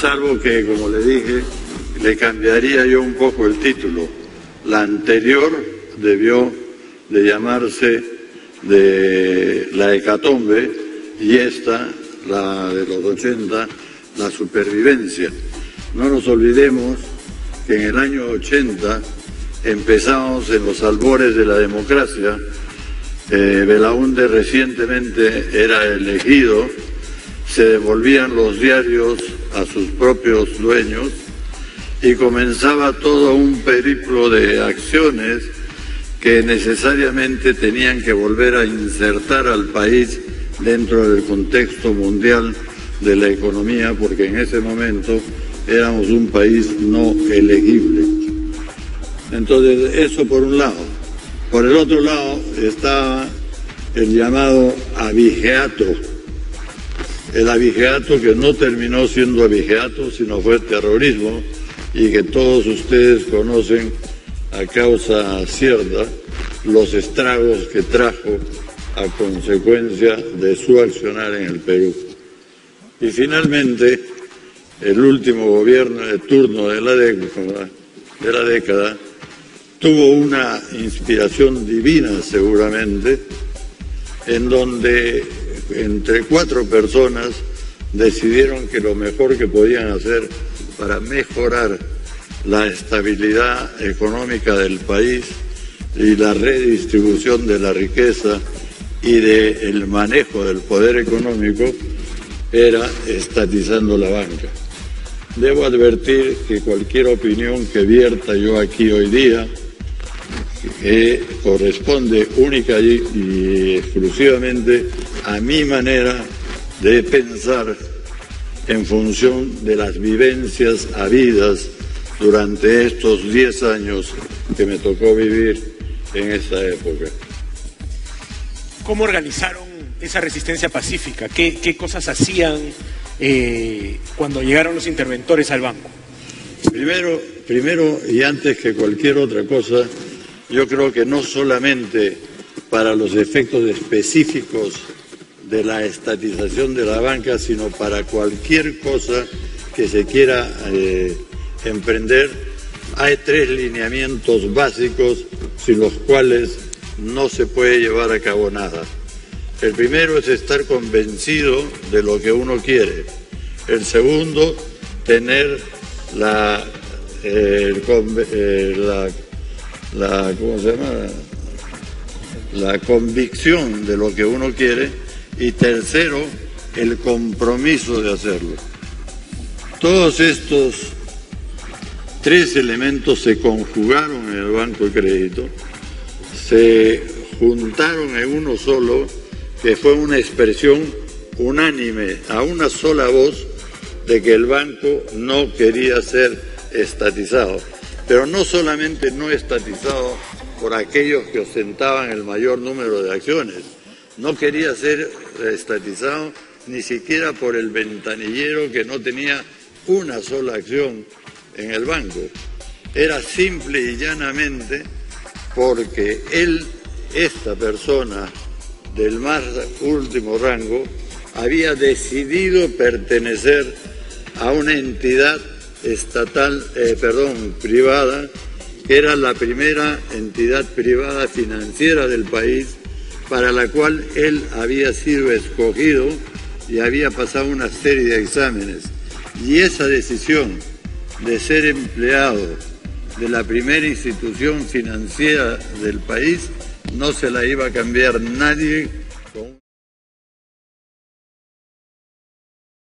salvo que, como le dije, le cambiaría yo un poco el título. La anterior debió de llamarse de la hecatombe y esta, la de los 80, la supervivencia. No nos olvidemos que en el año 80 empezamos en los albores de la democracia. Eh, Belaunde recientemente era elegido, se devolvían los diarios a sus propios dueños y comenzaba todo un periplo de acciones que necesariamente tenían que volver a insertar al país dentro del contexto mundial de la economía, porque en ese momento éramos un país no elegible. Entonces, eso por un lado. Por el otro lado estaba el llamado abigeato. El abigeato que no terminó siendo abigeato, sino fue terrorismo y que todos ustedes conocen a causa cierta los estragos que trajo a consecuencia de su accionar en el Perú. Y finalmente, el último gobierno de turno de la década, de la década tuvo una inspiración divina seguramente, en donde entre cuatro personas decidieron que lo mejor que podían hacer para mejorar la estabilidad económica del país y la redistribución de la riqueza y del manejo del poder económico era estatizando la banca. Debo advertir que cualquier opinión que vierta yo aquí hoy día corresponde única y exclusivamente a mi manera de pensar en función de las vivencias habidas durante estos 10 años que me tocó vivir en esa época. ¿Cómo organizaron esa resistencia pacífica? ¿Qué, cosas hacían eh, cuando llegaron los interventores al banco? Primero, primero y antes que cualquier otra cosa, yo creo que no solamente para los efectos específicos de la estatización de la banca, sino para cualquier cosa que se quiera eh, emprender, hay tres lineamientos básicos sin los cuales no se puede llevar a cabo nada. El primero es estar convencido de lo que uno quiere. El segundo, tener la, eh, eh, la, ¿cómo se llama? la convicción de lo que uno quiere. Y tercero, el compromiso de hacerlo. Todos estos tres elementos se conjugaron en el Banco de Crédito se juntaron en uno solo, que fue una expresión unánime, a una sola voz, de que el banco no quería ser estatizado. Pero no solamente no estatizado por aquellos que ostentaban el mayor número de acciones, no quería ser estatizado ni siquiera por el ventanillero que no tenía una sola acción en el banco. Era simple y llanamente porque él, esta persona del más último rango, había decidido pertenecer a una entidad estatal, eh, perdón, privada, que era la primera entidad privada financiera del país para la cual él había sido escogido y había pasado una serie de exámenes. Y esa decisión de ser empleado de la primera institución financiera del país no se la iba a cambiar nadie